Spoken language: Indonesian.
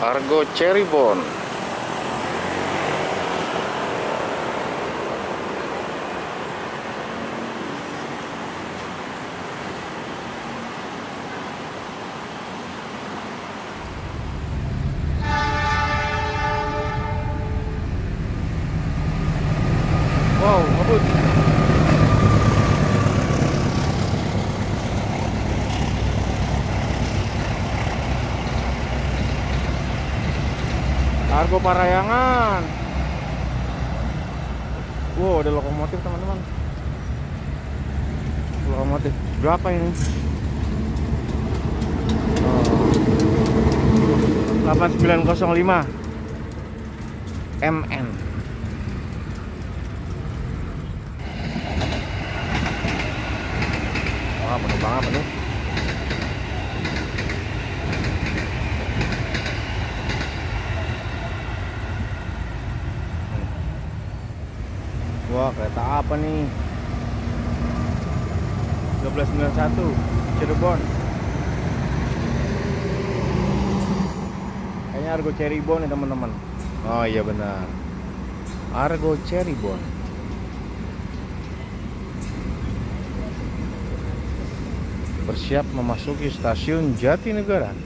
Argo Cherrybone Wow, ngebut. Argo Parayangan. Wow, ada lokomotif teman-teman. Lokomotif berapa ini? Oh. 8905 MN. Wah, penuh banget penuh. Wah, kereta apa nih? 1291 Cirebon. Kayaknya Argo Cirebon nih teman-teman. Oh iya benar. Argo Cirebon. Bersiap memasuki stasiun Jatinegara.